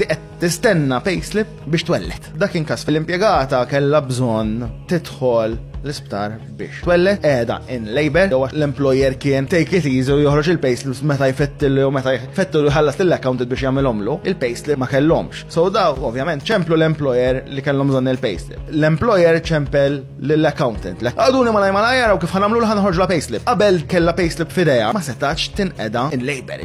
qed tistenna payslip biex twellet. Dak inkas fil-impjegata kellha bżonn tidħol l-isptar biex twellet qiegħda in labor jew l-employer kien take it easy u joħroġ il-payslips meta jfettillu jew meta jfettillu jħallas lill-accountant biex jagħmilhomlu, il-payslip ma kellhomx. So daw ovvjament ċemplu l-employer li kellhom bżonn il-payslip. L-employer ċempel lill-accountant. Għaduni malaj malaj jaraw kif ħanamlu l ħanħorġ la payslip. Qabel kellha payslip f'idejha ma setax tinqeda in labor.